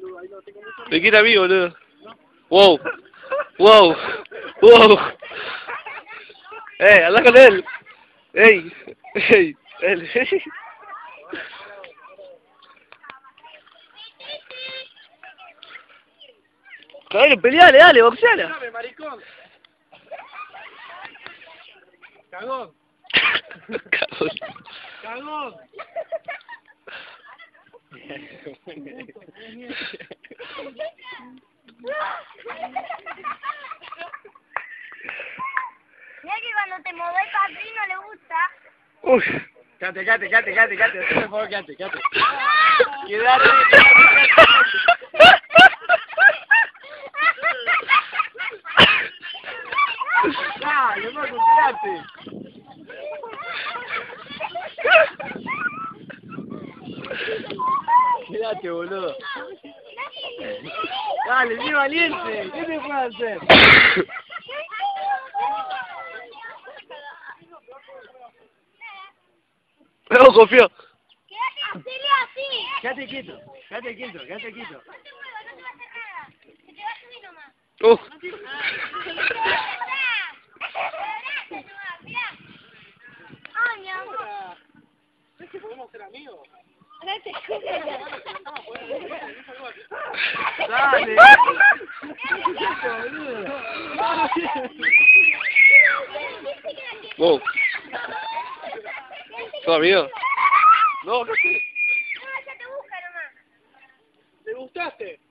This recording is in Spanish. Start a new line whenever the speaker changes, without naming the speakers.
boludo. Ahí tengo mucho.
Quita a mí, boludo. Wow. Wow. Wow. Eh, habla con él. Ey. Ey. Él. Cabrón, peleale, dale, boxeala.
Dame, maricón. Cagón.
Cagón.
Cagón.
Mira que cuando te mueves así no le gusta.
Uy.
Quédate, quédate, quédate, quédate, quédate. Por favor, quédate, quédate.
¡Ah!
Quédate, Dale, Marco, quédate. Boludo. Dale, sé valiente. ¿Qué te puede hacer?
No, confío.
Quédate hacele así.
Quédate quieto, quédate quieto, quédate quieto.
No te muevas, no te va a hacer nada. Que te va a subir nomás.
Uh.
Ay, mi amor.
¿Ves que podemos ser amigos? Dale.
Wow. ¿Todo No, No, ya te busca nomás. ¿Te gustaste?